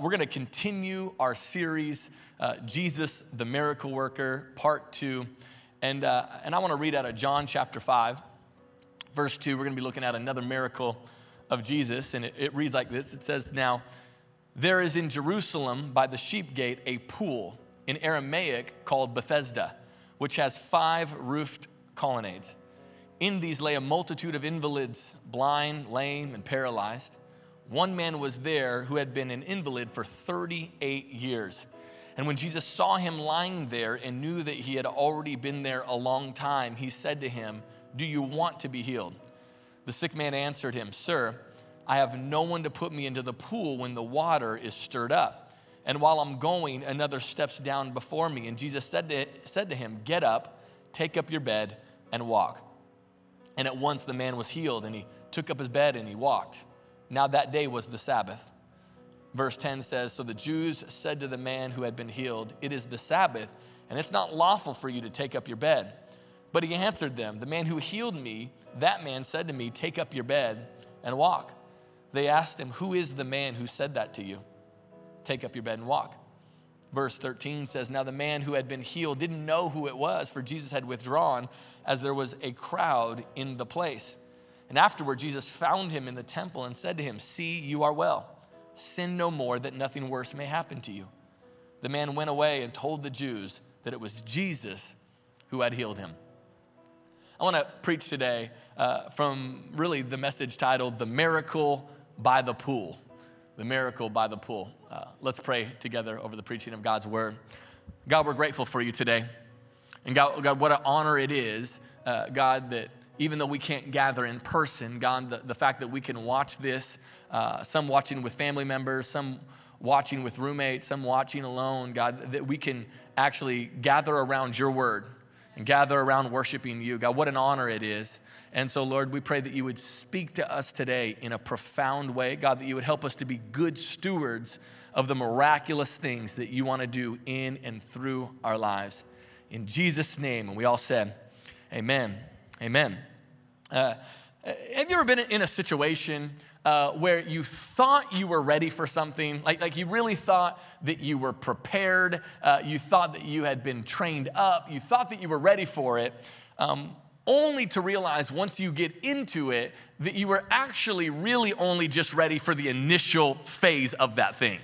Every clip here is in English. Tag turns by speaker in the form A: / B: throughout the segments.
A: We're going to continue our series, uh, Jesus the Miracle Worker, part two. And, uh, and I want to read out of John chapter 5, verse 2. We're going to be looking at another miracle of Jesus. And it, it reads like this It says, Now, there is in Jerusalem by the sheep gate a pool in Aramaic called Bethesda, which has five roofed colonnades. In these lay a multitude of invalids, blind, lame, and paralyzed. One man was there who had been an invalid for 38 years. And when Jesus saw him lying there and knew that he had already been there a long time, he said to him, Do you want to be healed? The sick man answered him, Sir, I have no one to put me into the pool when the water is stirred up. And while I'm going, another steps down before me. And Jesus said to, said to him, Get up, take up your bed, and walk. And at once the man was healed, and he took up his bed and he walked. Now that day was the Sabbath. Verse 10 says So the Jews said to the man who had been healed, It is the Sabbath, and it's not lawful for you to take up your bed. But he answered them, The man who healed me, that man said to me, Take up your bed and walk. They asked him, Who is the man who said that to you? Take up your bed and walk. Verse 13 says, Now the man who had been healed didn't know who it was, for Jesus had withdrawn as there was a crowd in the place. And afterward, Jesus found him in the temple and said to him, See, you are well. Sin no more, that nothing worse may happen to you. The man went away and told the Jews that it was Jesus who had healed him. I want to preach today uh, from really the message titled The Miracle by the Pool. The Miracle by the Pool. Uh, let's pray together over the preaching of God's Word. God, we're grateful for you today. And God, God what an honor it is, uh, God, that even though we can't gather in person, God, the, the fact that we can watch this, uh, some watching with family members, some watching with roommates, some watching alone, God, that we can actually gather around your word and gather around worshiping you. God, what an honor it is. And so, Lord, we pray that you would speak to us today in a profound way. God, that you would help us to be good stewards of the miraculous things that you want to do in and through our lives. In Jesus' name. And we all said, Amen. Amen. Uh, have you ever been in a situation uh, where you thought you were ready for something? Like, like you really thought that you were prepared, uh, you thought that you had been trained up, you thought that you were ready for it, um, only to realize once you get into it that you were actually really only just ready for the initial phase of that thing.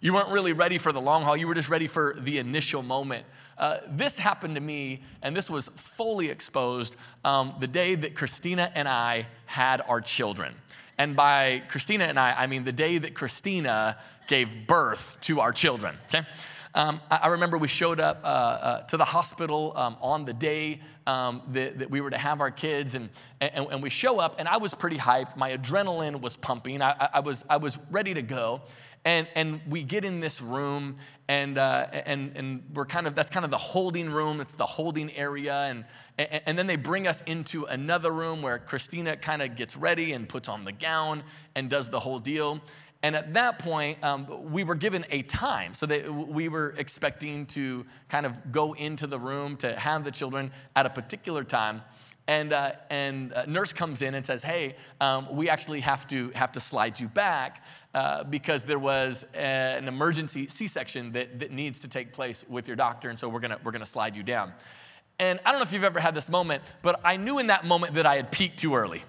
A: You weren't really ready for the long haul, you were just ready for the initial moment. Uh, this happened to me, and this was fully exposed um, the day that Christina and I had our children. And by Christina and I, I mean the day that Christina gave birth to our children, okay? Um, I, remember we showed up uh, uh, to the hospital um, on the day um, that, that, we were to have our kids, and, and, and, we show up, and I was pretty hyped. My adrenaline was pumping. I, I, was, I was ready to go. And, and we get in this room, and, uh, and, and we're kind of, that's kind of the holding room, it's the holding area. And, and, and then they bring us into another room where Christina kind of gets ready and puts on the gown and does the whole deal. And at that point, um, we were given a time. So that we were expecting to kind of go into the room to have the children at a particular time. And, uh, and nurse comes in and says, hey, um, we actually have to, have to slide you back uh, because there was a, an emergency C-section that, that needs to take place with your doctor. And so we're gonna, we're gonna slide you down. And I don't know if you've ever had this moment, but I knew in that moment that I had peaked too early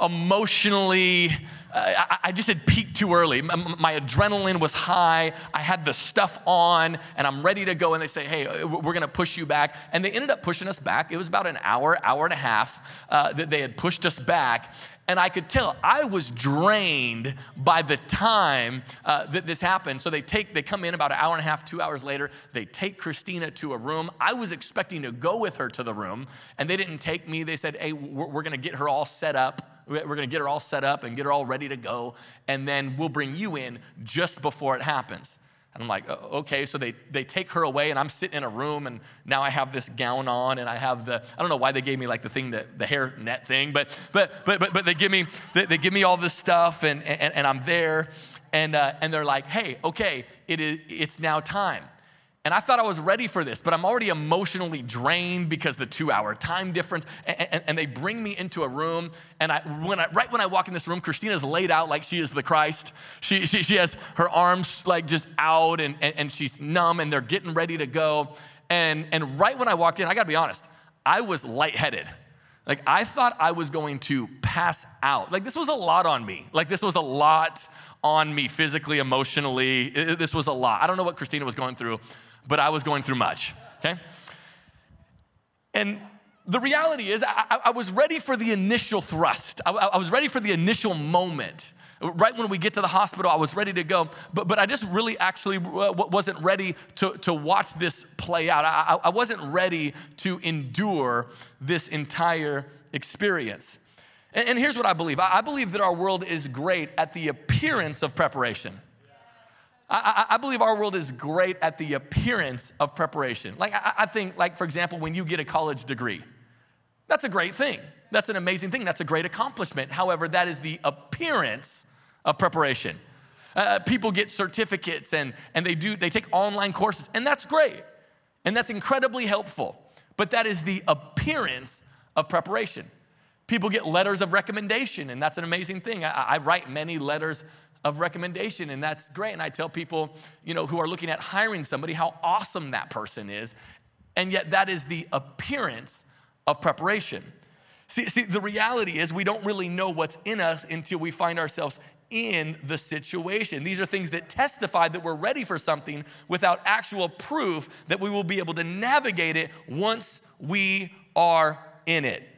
A: emotionally, I just had peaked too early. My adrenaline was high. I had the stuff on and I'm ready to go. And they say, hey, uh, we're going to push you back. And they ended up pushing us back. It was about an hour, hour and a half uh, that they had pushed us back. And I could tell I was drained by the time uh, that this happened. So they take, they come in about an hour and a half, two hours later. They take Christina to a room. I was expecting to go with her to the room, and they didn't take me. They said, "Hey, we're, we're going to get her all set up." We're going to get her all set up and get her all ready to go, and then we'll bring you in just before it happens. And I'm like, okay. So they, they take her away, and I'm sitting in a room, and now I have this gown on, and I have the, I don't know why they gave me like the thing, that, the hair net thing, but, but, but, but, but they, give me, they, they give me all this stuff, and, and, and I'm there, and, uh, and they're like, hey, okay, it is, it's now time. And I thought I was ready for this, but I'm already emotionally drained because the two hour time difference. And, and, and, they bring me into a room, and I, when I, right when I walk in this room, Christina's laid out like she is the Christ. She, she, she has her arms like just out, and, and, and she's numb, and they're getting ready to go. And, and right when I walked in, I gotta be honest, I was lightheaded. Like I thought I was going to pass out. Like this was a lot on me. Like this was a lot on me physically, emotionally. This was a lot. I don't know what Christina was going through but I was going through much, okay? And the reality is, I, I was ready for the initial thrust. I, I, was ready for the initial moment. Right when we get to the hospital, I was ready to go, but, but I just really actually wasn't ready to, to watch this play out. I, I wasn't ready to endure this entire experience. And, and here's what I believe I believe that our world is great at the appearance of preparation. I, I, believe our world is great at the appearance of preparation. Like, I, I think, like, for example, when you get a college degree, that's a great thing. That's an amazing thing. That's a great accomplishment. However, that is the appearance of preparation. Uh, people get certificates and, and they do they take online courses, and that's great. And that's incredibly helpful. But that is the appearance of preparation. People get letters of recommendation, and that's an amazing thing. I, I write many letters of recommendation, and that's great. And I tell people, you know, who are looking at hiring somebody how awesome that person is, and yet that is the appearance of preparation. See, see, the reality is we don't really know what's in us until we find ourselves in the situation. These are things that testify that we're ready for something without actual proof that we will be able to navigate it once we are in it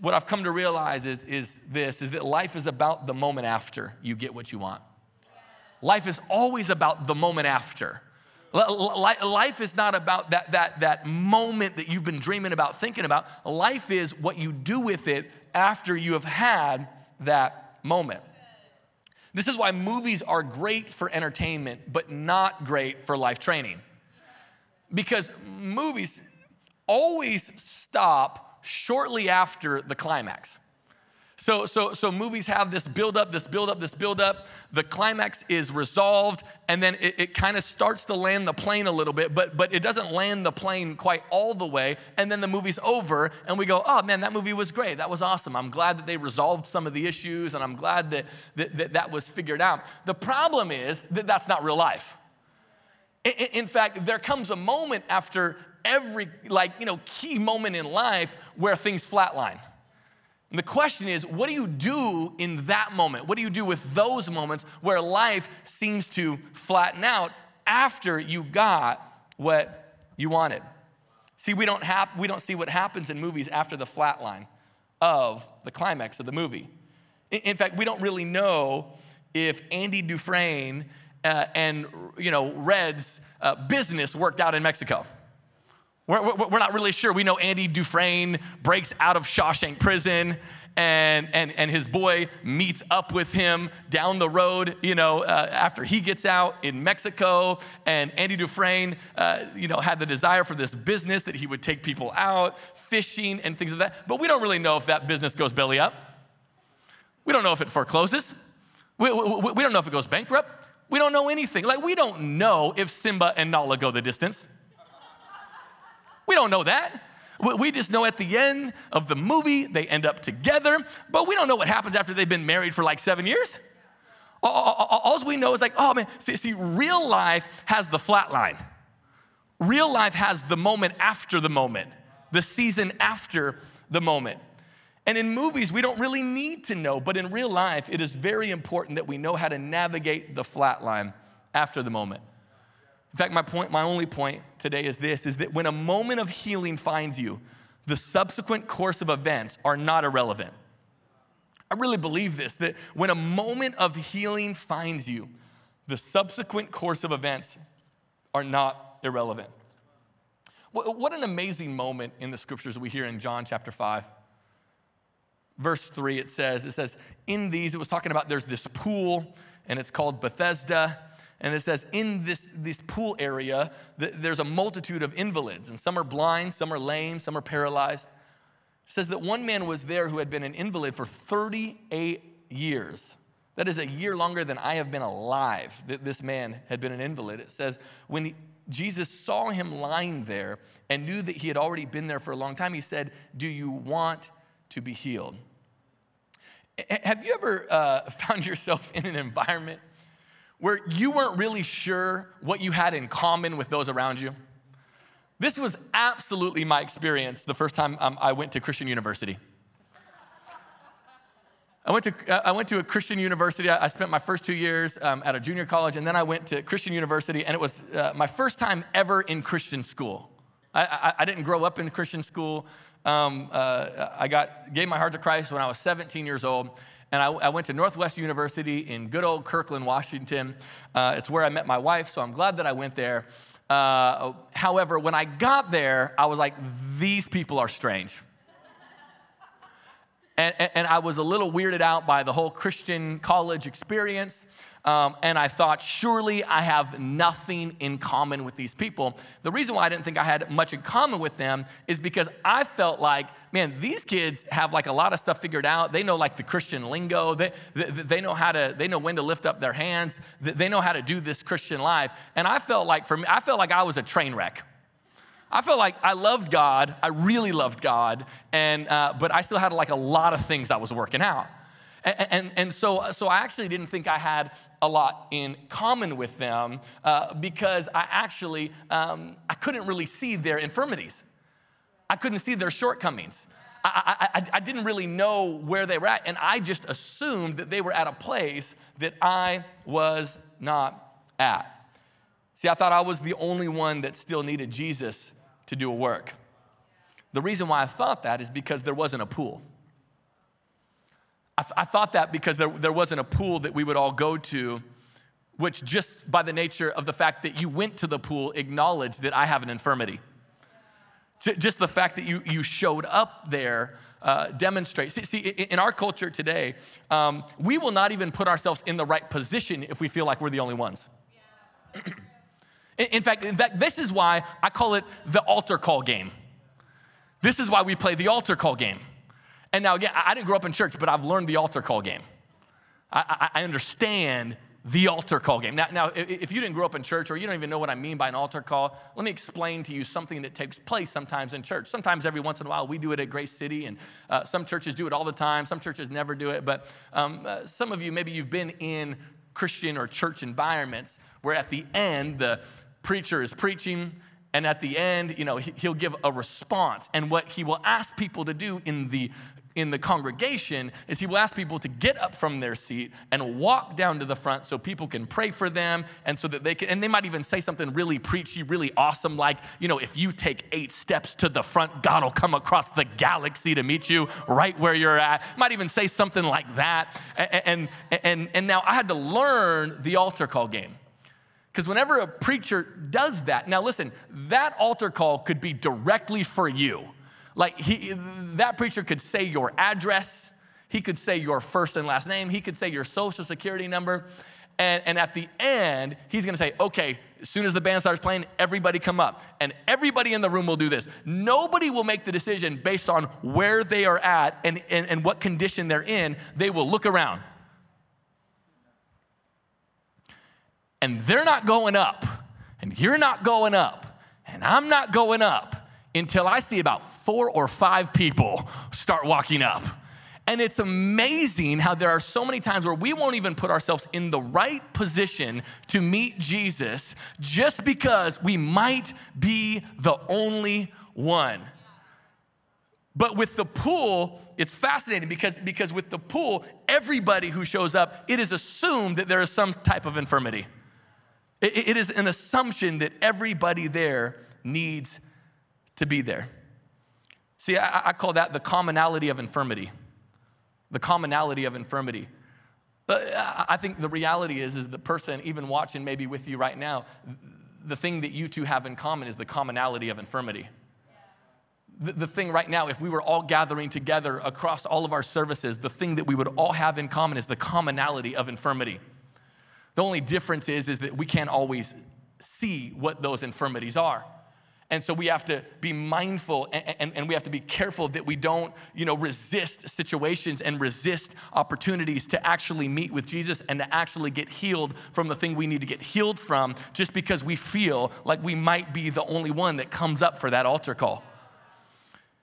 A: what I've come to realize is, is this is that life is about the moment after you get what you want. Life is always about the moment after. Life is not about that, that, that moment that you've been dreaming about, thinking about. Life is what you do with it after you have had that moment. This is why movies are great for entertainment, but not great for life training. Because movies always stop shortly after the climax. So, so, so movies have this build up, this build up, this build up. The climax is resolved, and then it, it kind of starts to land the plane a little bit, but, but it doesn't land the plane quite all the way. And then the movie's over, and we go, oh man, that movie was great. That was awesome. I'm glad that they resolved some of the issues, and I'm glad that that, that, that was figured out. The problem is that that's not real life. In, in fact, there comes a moment after every like you know key moment in life where things flatline. And the question is what do you do in that moment? What do you do with those moments where life seems to flatten out after you got what you wanted? See we don't have we don't see what happens in movies after the flatline of the climax of the movie. In, in fact we don't really know if andy dufresne uh, and you know red's uh, business worked out in mexico we're, we're, not really sure. We know Andy Dufresne breaks out of Shawshank prison and, and, and his boy meets up with him down the road, you know, uh, after he gets out in Mexico. And Andy Dufresne, uh, you know, had the desire for this business that he would take people out fishing and things like that. But we don't really know if that business goes belly up. We don't know if it forecloses. We, we, we don't know if it goes bankrupt. We don't know anything. Like, we don't know if Simba and Nala go the distance. We don't know that. We just know at the end of the movie, they end up together, but we don't know what happens after they've been married for like seven years. All we know is like, oh man, see, see, real life has the flat line. Real life has the moment after the moment, the season after the moment. And in movies, we don't really need to know, but in real life, it is very important that we know how to navigate the flat line after the moment. In fact, my point, my only point today is this is that when a moment of healing finds you, the subsequent course of events are not irrelevant. I really believe this that when a moment of healing finds you, the subsequent course of events are not irrelevant. What an amazing moment in the scriptures we hear in John chapter 5. Verse 3, it says, it says, in these, it was talking about there's this pool, and it's called Bethesda and it says, in this, this pool area, there's a multitude of invalids, and some are blind, some are lame, some are paralyzed. It says that one man was there who had been an invalid for 38 years. That is a year longer than I have been alive that this man had been an invalid. It says, when he, Jesus saw him lying there and knew that he had already been there for a long time, he said, Do you want to be healed? Have you ever uh, found yourself in an environment where you weren't really sure what you had in common with those around you? This was absolutely my experience the first time um, I went to Christian University. I went to, uh, I went to a Christian university. I spent my first two years um, at a junior college, and then I went to Christian university, and it was uh, my first time ever in Christian school. I, I, I didn't grow up in Christian school. Um, uh, I got, gave my heart to Christ when I was 17 years old, and I, I went to Northwest University in good old Kirkland, Washington. Uh, it's where I met my wife, so I'm glad that I went there. Uh, however, when I got there, I was like, these people are strange. And, and, I was a little weirded out by the whole Christian college experience. Um, and I thought, surely I have nothing in common with these people. The reason why I didn't think I had much in common with them is because I felt like, man, these kids have like a lot of stuff figured out. They know like the Christian lingo. They, they, they know how to, they know when to lift up their hands. They know how to do this Christian life. And I felt like, for me, I felt like I was a train wreck. I felt like I loved God, I really loved God, and, uh, but I still had like a lot of things I was working out. And, and, and, so, so I actually didn't think I had a lot in common with them uh, because I actually, um, I couldn't really see their infirmities. I couldn't see their shortcomings. I, I, I, didn't really know where they were at, and I just assumed that they were at a place that I was not at. See, I thought I was the only one that still needed Jesus to do a work. The reason why I thought that is because there wasn't a pool. I, th- I thought that because there, there wasn't a pool that we would all go to, which just by the nature of the fact that you went to the pool acknowledged that I have an infirmity. Just the fact that you, you showed up there uh, demonstrates. See, see, in our culture today, um, we will not even put ourselves in the right position if we feel like we're the only ones. In fact, in fact, this is why I call it the altar call game. This is why we play the altar call game. And now, again, I didn't grow up in church, but I've learned the altar call game. I, I, I understand the altar call game. Now, now, if you didn't grow up in church or you don't even know what I mean by an altar call, let me explain to you something that takes place sometimes in church. Sometimes, every once in a while, we do it at Grace City, and uh, some churches do it all the time. Some churches never do it. But um, uh, some of you, maybe you've been in Christian or church environments where at the end, the preacher is preaching, and at the end, you know, he'll give a response. And what he will ask people to do in the in the congregation is he will ask people to get up from their seat and walk down to the front so people can pray for them and so that they can and they might even say something really preachy really awesome like you know if you take eight steps to the front god will come across the galaxy to meet you right where you're at. Might even say something like that. And and and, and now i had to learn the altar call game. Because whenever a preacher does that, now listen, that altar call could be directly for you. Like he, that preacher could say your address, he could say your first and last name, he could say your social security number. And, and at the end, he's gonna say, okay, as soon as the band starts playing, everybody come up. And everybody in the room will do this. Nobody will make the decision based on where they are at and, and, and what condition they're in. They will look around. and they're not going up, and you're not going up, and I'm not going up until I see about four or five people start walking up. And it's amazing how there are so many times where we won't even put ourselves in the right position to meet Jesus just because we might be the only one. But with the pool, it's fascinating because, because with the pool, everybody who shows up, it is assumed that there is some type of infirmity. It, it is an assumption that everybody there needs to be there. See, I, I call that the commonality of infirmity. The commonality of infirmity. But uh, I think the reality is, is the person even watching maybe with you right now, the thing that you two have in common is the commonality of infirmity. The, the thing right now, if we were all gathering together across all of our services, the thing that we would all have in common is the commonality of infirmity. The only difference is, is that we can't always see what those infirmities are. And so we have to be mindful and, and, and, we have to be careful that we don't, you know, resist situations and resist opportunities to actually meet with Jesus and to actually get healed from the thing we need to get healed from just because we feel like we might be the only one that comes up for that altar call.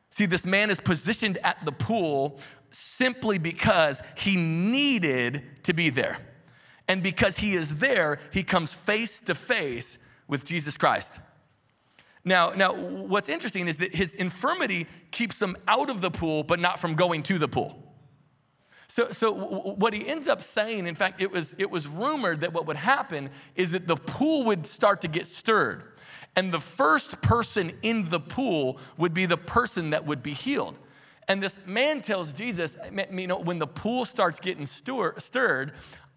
A: See, this man is positioned at the pool simply because he needed to be there. And because he is there, he comes face to face with Jesus Christ. Now, now, what's interesting is that his infirmity keeps him out of the pool, but not from going to the pool. So, so what he ends up saying, in fact, it was, it was rumored that what would happen is that the pool would start to get stirred. And the first person in the pool would be the person that would be healed. And this man tells Jesus, you know, when the pool starts getting stirred,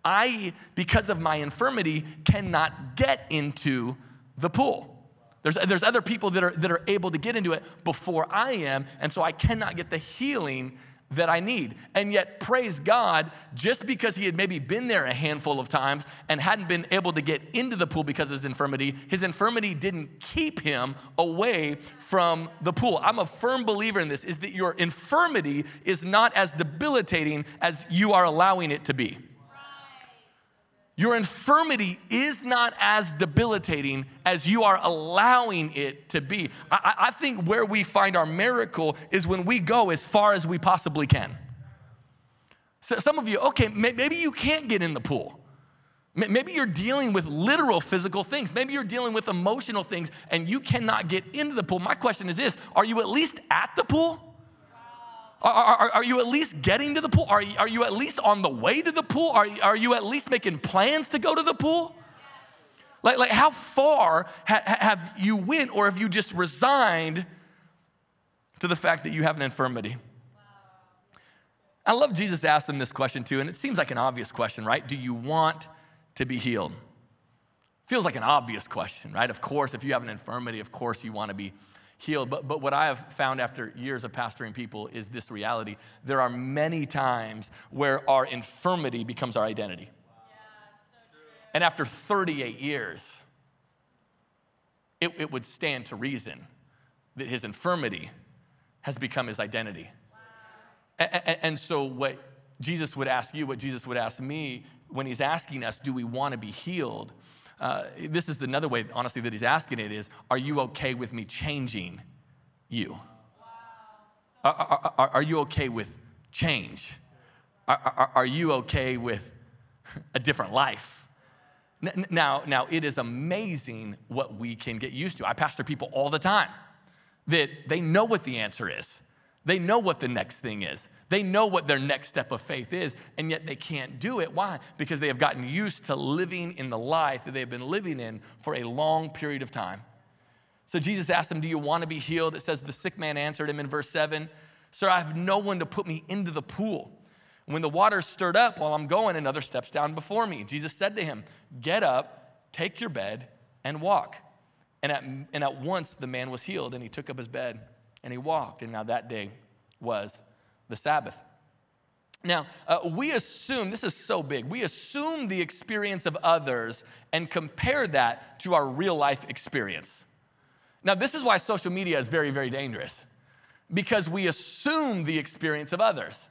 A: I, because of my infirmity, cannot get into the pool. There's, there's other people that are, that are able to get into it before I am, and so I cannot get the healing that I need. And yet, praise God, just because he had maybe been there a handful of times and hadn't been able to get into the pool because of his infirmity, his infirmity didn't keep him away from the pool. I'm a firm believer in this is that your infirmity is not as debilitating as you are allowing it to be. Your infirmity is not as debilitating as you are allowing it to be. I, I, think where we find our miracle is when we go as far as we possibly can. So some of you, okay, maybe you can't get in the pool. Maybe you're dealing with literal physical things. Maybe you're dealing with emotional things and you cannot get into the pool. My question is this Are you at least at the pool? Are, are, are, you at least getting to the pool? Are, are you at least on the way to the pool? Are, are you at least making plans to go to the pool? Like, like how far ha, have you went or have you just resigned to the fact that you have an infirmity? I love Jesus asked them this question too, and it seems like an obvious question, right? Do you want to be healed? Feels like an obvious question, right? Of course, if you have an infirmity, of course you want to be healed. But, but what I have found after years of pastoring people is this reality there are many times where our infirmity becomes our identity. and after 38 years, it, it would stand to reason that his infirmity has become his identity. Wow. And, and so, what Jesus would ask you, what Jesus would ask me when he's asking us, do we want to be healed? Uh, this is another way, honestly, that he's asking it is, are you okay with me changing you? Are, are, are, you okay with change? Are, are, are you okay with a different life? Now, now, it is amazing what we can get used to. I pastor people all the time that they know what the answer is. They know what the next thing is. They know what their next step of faith is, and yet they can't do it. Why? Because they have gotten used to living in the life that they've been living in for a long period of time. So Jesus asked them, Do you want to be healed? It says, The sick man answered him in verse 7 Sir, I have no one to put me into the pool. When the water is stirred up while I'm going, another steps down before me. Jesus said to him, Get up, take your bed, and walk. And at, and at once the man was healed, and he took up his bed and he walked. And now that day was the Sabbath. Now, uh, we assume, this is so big, we assume the experience of others and compare that to our real life experience. Now, this is why social media is very, very dangerous because we assume the experience of others.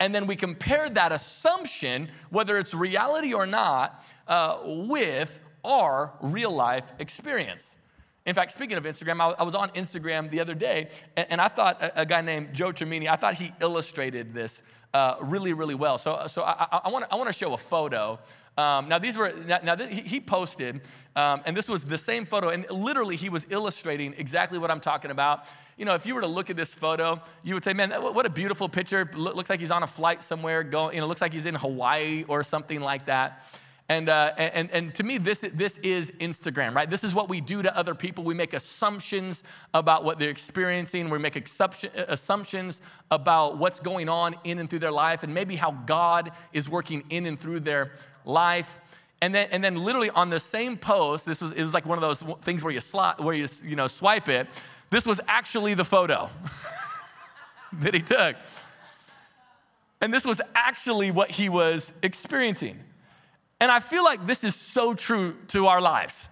A: And then we compare that assumption, whether it's reality or not, uh, with our real life experience. In fact, speaking of Instagram, I was on Instagram the other day, and I thought a guy named Joe Tremini, I thought he illustrated this uh, really, really well. So, so I, I want to show a photo. Um, now, these were, now, he posted, um, and this was the same photo, and literally he was illustrating exactly what I'm talking about. You know, if you were to look at this photo, you would say, man, what a beautiful picture. Looks like he's on a flight somewhere, going, you know, looks like he's in Hawaii or something like that. And, uh, and, and to me, this, this is Instagram, right? This is what we do to other people. We make assumptions about what they're experiencing. We make assumptions about what's going on in and through their life and maybe how God is working in and through their life. And then, and then literally on the same post, this was, it was like one of those things where you, slot, where you, you know, swipe it. This was actually the photo that he took. And this was actually what he was experiencing. And I feel like this is so true to our lives.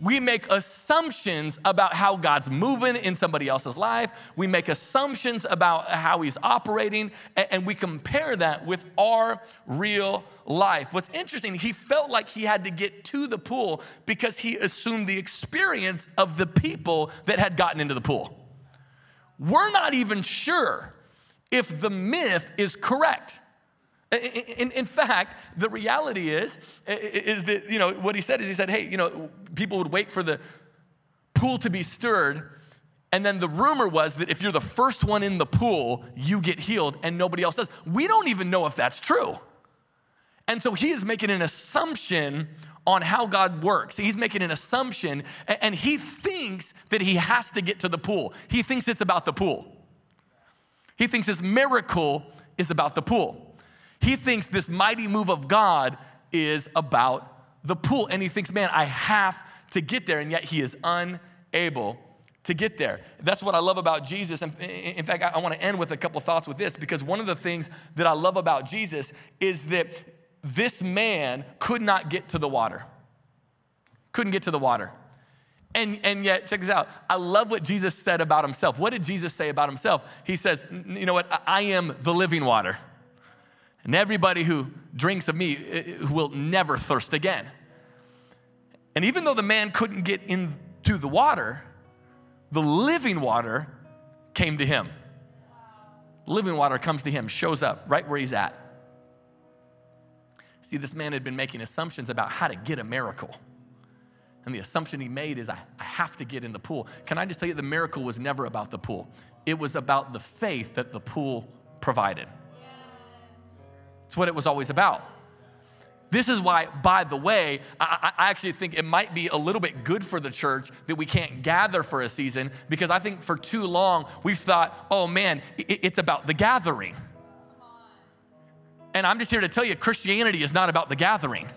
A: We make assumptions about how God's moving in somebody else's life. We make assumptions about how He's operating, and we compare that with our real life. What's interesting, he felt like he had to get to the pool because he assumed the experience of the people that had gotten into the pool. We're not even sure if the myth is correct. In, in, fact, the reality is, is that, you know, what he said is he said, hey, you know, people would wait for the pool to be stirred. And then the rumor was that if you're the first one in the pool, you get healed and nobody else does. We don't even know if that's true. And so he is making an assumption on how God works. He's making an assumption and he thinks that he has to get to the pool. He thinks it's about the pool. He thinks his miracle is about the pool. He thinks this mighty move of God is about the pool. And he thinks, man, I have to get there. And yet he is unable to get there. That's what I love about Jesus. And in fact, I want to end with a couple thoughts with this because one of the things that I love about Jesus is that this man could not get to the water. Couldn't get to the water. And, and yet, check this out. I love what Jesus said about himself. What did Jesus say about himself? He says, You know what? I am the living water. And everybody who drinks of me eh, eh, will never thirst again. And even though the man couldn't get into the water, the living water came to him. Living water comes to him, shows up right where he's at. See, this man had been making assumptions about how to get a miracle. And the assumption he made is, I, I have to get in the pool. Can I just tell you, the miracle was never about the pool, it was about the faith that the pool provided. What it was always about. This is why, by the way, I, I, actually think it might be a little bit good for the church that we can't gather for a season because I think for too long we've thought, oh man, it, it's about the gathering. And I'm just here to tell you Christianity is not about the gathering.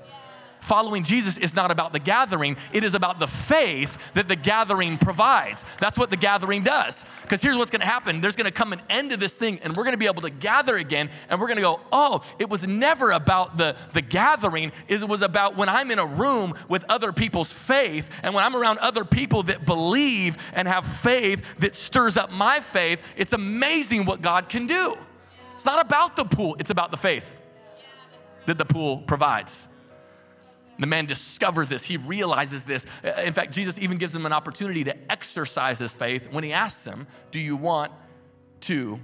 A: Following Jesus is not about the gathering, it is about the faith that the gathering provides. That's what the gathering does. Because here's what's gonna happen there's gonna come an end to this thing, and we're gonna be able to gather again, and we're gonna go, oh, it was never about the, the gathering, it was about when I'm in a room with other people's faith, and when I'm around other people that believe and have faith that stirs up my faith, it's amazing what God can do. It's not about the pool, it's about the faith that the pool provides. The man discovers this, he realizes this. In fact, Jesus even gives him an opportunity to exercise his faith when he asks him, Do you want to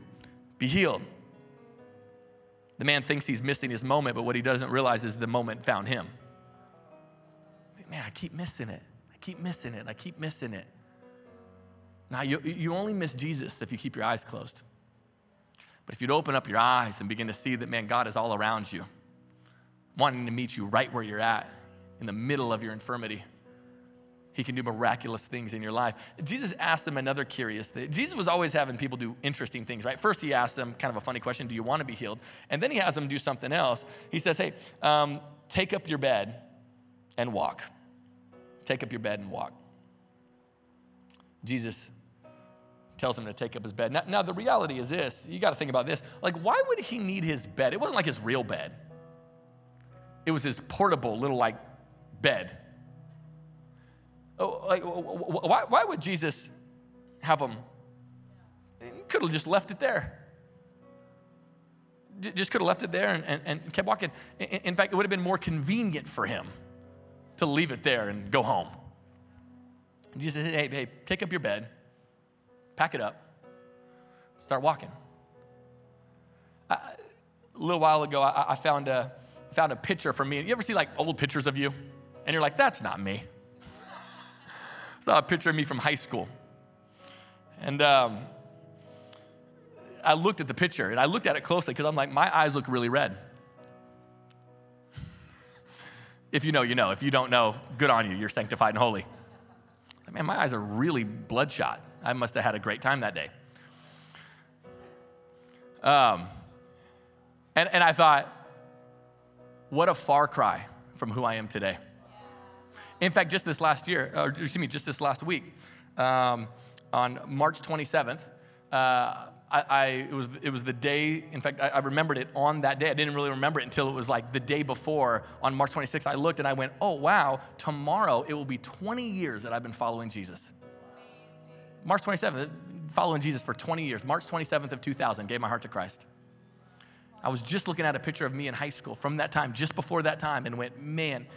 A: be healed? The man thinks he's missing his moment, but what he doesn't realize is the moment found him. Man, I keep missing it. I keep missing it. I keep missing it. Now, you, you only miss Jesus if you keep your eyes closed. But if you'd open up your eyes and begin to see that, man, God is all around you, wanting to meet you right where you're at, in the middle of your infirmity. He can do miraculous things in your life. Jesus asked them another curious thing. Jesus was always having people do interesting things, right? First, he asked them kind of a funny question Do you want to be healed? And then he has them do something else. He says, Hey, um, take up your bed and walk. Take up your bed and walk. Jesus tells him to take up his bed. Now, now the reality is this you got to think about this. Like, why would he need his bed? It wasn't like his real bed, it was his portable little, like, bed. Oh, why, why would Jesus have them? He could have just left it there. Just could have left it there and, and, and kept walking. In fact, it would have been more convenient for him to leave it there and go home. Jesus said, hey, hey, take up your bed, pack it up, start walking. I, a little while ago, I, I found, a, found a picture for me. You ever see like old pictures of you? And you're like, that's not me. Saw a picture of me from high school. And um, I looked at the picture and I looked at it closely because I'm like, my eyes look really red. if you know, you know. If you don't know, good on you. You're sanctified and holy. Man, my eyes are really bloodshot. I must have had a great time that day. Um, and, and I thought, what a far cry from who I am today. In fact, just this last year, or excuse me, just this last week, um, on March 27th, uh, I, I, it, was, it was the day, in fact, I, I, remembered it on that day. I didn't really remember it until it was like the day before on March 26th. I looked and I went, oh, wow, tomorrow it will be 20 years that I've been following Jesus. March 27th, following Jesus for 20 years. March 27th of 2000, gave my heart to Christ. I was just looking at a picture of me in high school from that time, just before that time, and went, man,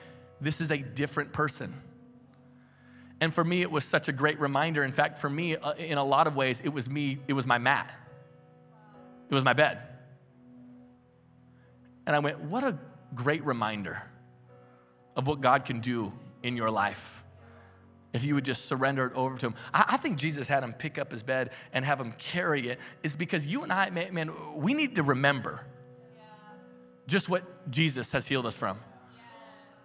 A: this is a different person. And for me, it was such a great reminder. In fact, for me, uh, in a lot of ways, it was me, it was my mat. It was my bed. And I went, what a great reminder of what God can do in your life if you would just surrender it over to him. I, think Jesus had him pick up his bed and have him carry it, is because you and I, man we need to remember just what Jesus has healed us from.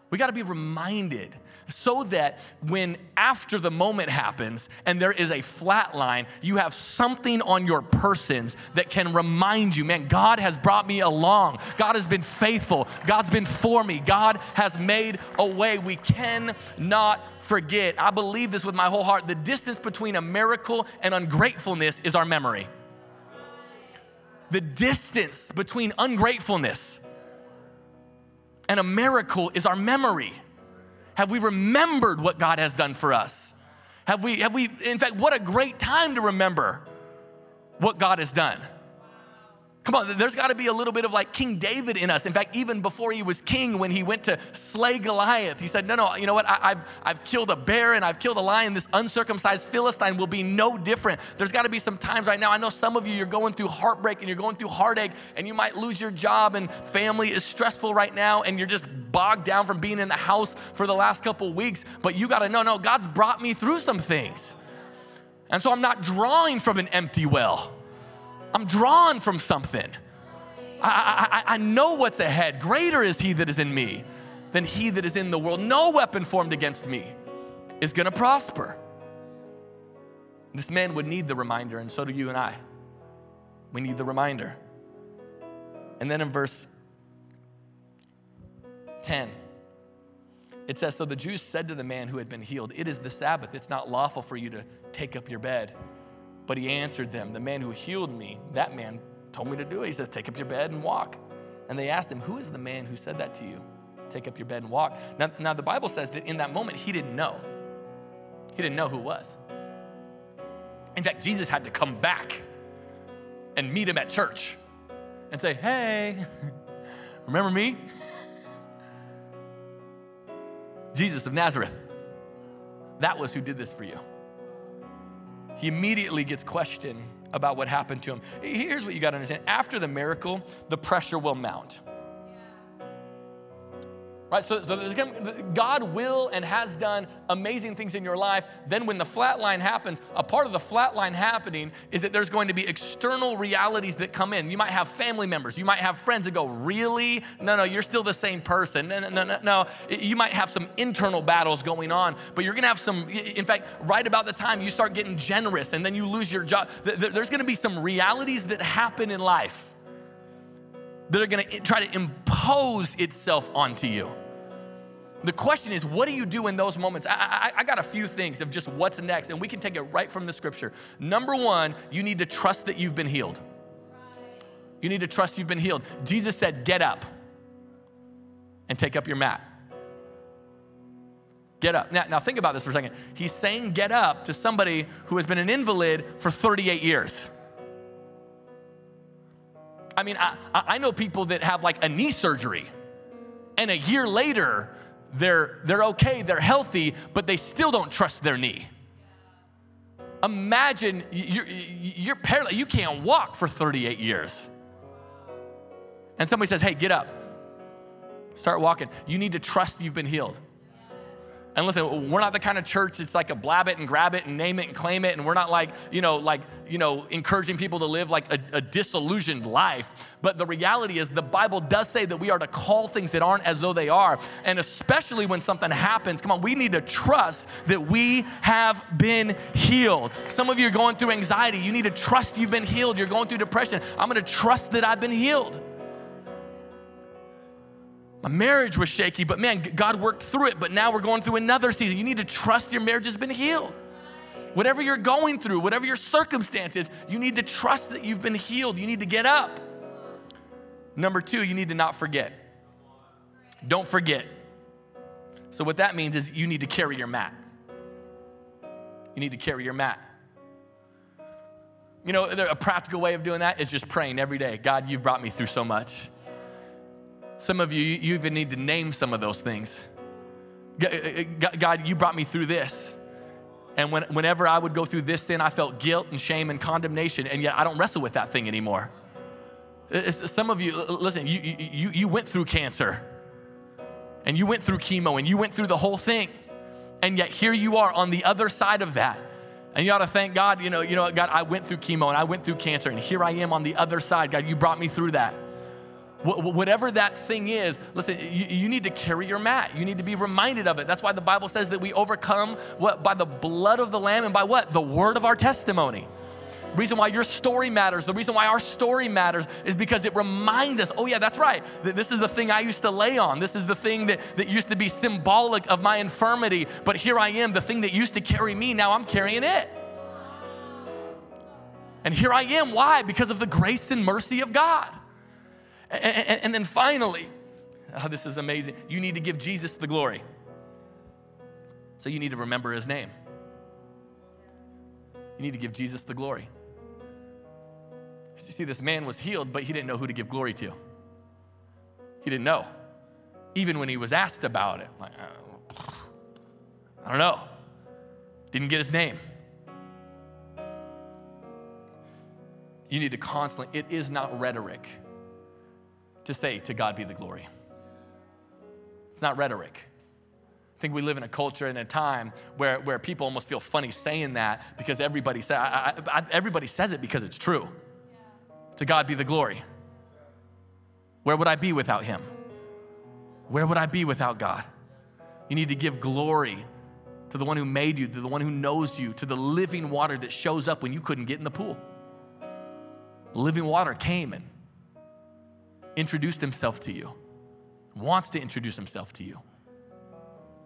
A: We got to be reminded so that when after the moment happens and there is a flat line, you have something on your persons that can remind you, man, God has brought me along. God has been faithful. God's been for me. God has made a way. We cannot forget. I believe this with my whole heart. The distance between a miracle and ungratefulness is our memory. The distance between ungratefulness and a miracle is our memory. Have we remembered what God has done for us? Have we, have we, in fact, what a great time to remember what God has done. Come on, there's got to be a little bit of like King David in us. In fact, even before he was king, when he went to slay Goliath, he said, No, no, you know what? I, have I've killed a bear and I've killed a lion. This uncircumcised Philistine will be no different. There's got to be some times right now. I know some of you, you're going through heartbreak and you're going through heartache and you might lose your job and family is stressful right now and you're just bogged down from being in the house for the last couple weeks. But you got to know, no, God's brought me through some things. And so I'm not drawing from an empty well. I'm drawn from something. I, I, I know what's ahead. Greater is He that is in me than He that is in the world. No weapon formed against me is going to prosper. This man would need the reminder, and so do you and I. We need the reminder. And then in verse 10, it says So the Jews said to the man who had been healed, It is the Sabbath. It's not lawful for you to take up your bed. But he answered them, The man who healed me, that man told me to do it. He says, Take up your bed and walk. And they asked him, Who is the man who said that to you? Take up your bed and walk. Now, now the Bible says that in that moment, he didn't know. He didn't know who it was. In fact, Jesus had to come back and meet him at church and say, Hey, remember me? Jesus of Nazareth. That was who did this for you he immediately gets questioned about what happened to him. Here's what you got to understand after the miracle, the pressure will mount. Right? So, so God will and has done amazing things in your life. Then, when the flat line happens, a part of the flat line happening is that there's going to be external realities that come in. You might have family members, you might have friends that go, Really? No, no, you're still the same person. No, no, no, no. You might have some internal battles going on, but you're going to have some, in fact, right about the time you start getting generous and then you lose your job, there's going to be some realities that happen in life that are to try to impose itself onto you. The question is, what do you do in those moments? I, I, I, got a few things of just what's next, and we can take it right from the scripture. Number one, you need to trust that you've been healed. You need to trust you've been healed. Jesus said, Get up and take up your mat. Get up. Now, now think about this for a second. He's saying get up to somebody who has been an invalid for 38 years. I mean, I, I know people that have like a knee surgery, and a year later, they're, they're okay, they're healthy, but they still don't trust their knee. Imagine you're, you're paralyzed, you can't walk for 38 years. And somebody says, hey, get up, start walking. You need to trust you've been healed. And listen, we're not the kind of church that's like a blab it and grab it and name it and claim it. And we're not like, you know, like, you know, encouraging people to live like a, a disillusioned life. But the reality is the Bible does say that we are to call things that aren't as though they are. And especially when something happens, come on, we need to trust that we have been healed. Some of you are going through anxiety. You need to trust you've been healed. You're going through depression. I'm going to trust that I've been healed. My marriage was shaky, but man, God worked through it. But now we're going through another season. You need to trust your marriage has been healed. Whatever you're going through, whatever your circumstance is, you need to trust that you've been healed. You need to get up. Number two, you need to not forget. Don't forget. So, what that means is you need to carry your mat. You need to carry your mat. You know, a practical way of doing that is just praying every day God, you've brought me through so much. Some of you, you even need to name some of those things. Uh, uh, God, you brought me through this. And when, whenever I would go through this sin, I felt guilt and shame and condemnation, and yet I don't wrestle with that thing anymore. It's, some of you, listen, you, you, you went through cancer, and you went through chemo, and you went through the whole thing, and yet here you are on the other side of that. And you ought to thank God, you know, you know, God, I went through chemo and I went through cancer, and here I am on the other side. God, you brought me through that. Whatever that thing is, listen, you, need to carry your mat. You need to be reminded of it. That's why the Bible says that we overcome what by the blood of the Lamb and by what? The word of our testimony. reason why your story matters, the reason why our story matters is because it reminds us, oh yeah, that's right. This is the thing I used to lay on. This is the thing that, that used to be symbolic of my infirmity. But here I am, the thing that used to carry me, now I'm carrying it. And here I am. Why? Because of the grace and mercy of God. And, and, and then finally, oh, this is amazing. You need to give Jesus the glory. So you need to remember his name. You need to give Jesus the glory. You see, this man was healed, but he didn't know who to give glory to. He didn't know. Even when he was asked about it, like, uh, I don't know. Didn't get his name. You need to constantly, it is not rhetoric to say, To God be the glory. It's not rhetoric. I think we live in a culture and a time where, where people almost feel funny saying that because everybody, say, I, I, everybody says it because it's true. To God be the glory. Where would I be without Him? Where would I be without God? You need to give glory to the one who made you, to the one who knows you, to the living water that shows up when you couldn't get in the pool. Living water came and introduced himself to you, wants to introduce himself to you.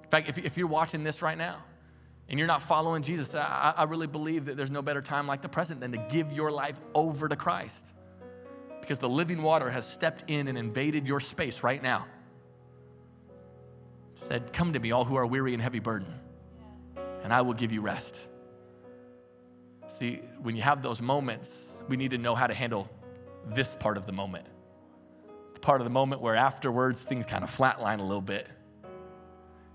A: In fact, if, if you're watching this right now and you're not following Jesus, I, I really believe that there's no better time like the present than to give your life over to Christ. Because the living water has stepped in and invaded your space right now. Said, Come to me, all who are weary and heavy burden, and I will give you rest. See, when you have those moments, we need to know how to handle this part of the moment part of the moment where afterwards things kind of flatline a little bit.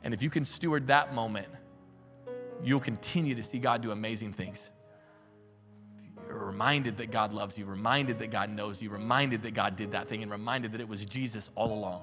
A: And if you can steward that moment, you'll continue to see God do amazing things. You're reminded that God loves you, reminded that God knows you, reminded that God did that thing, and reminded that it was Jesus all along.